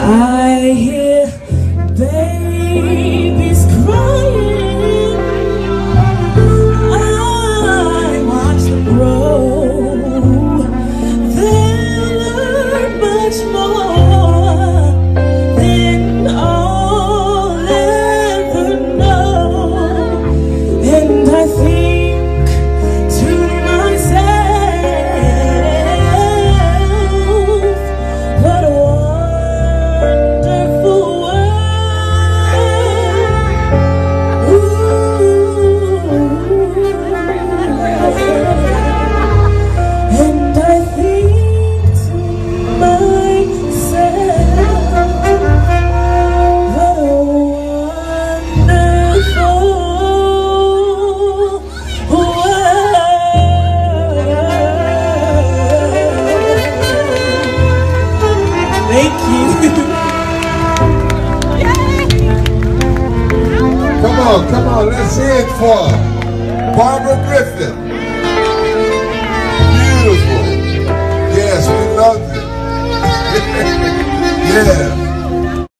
I hear babies crying. I watch them grow. They learn much more Thank you. come on, come on, let's hear it for Barbara Griffith.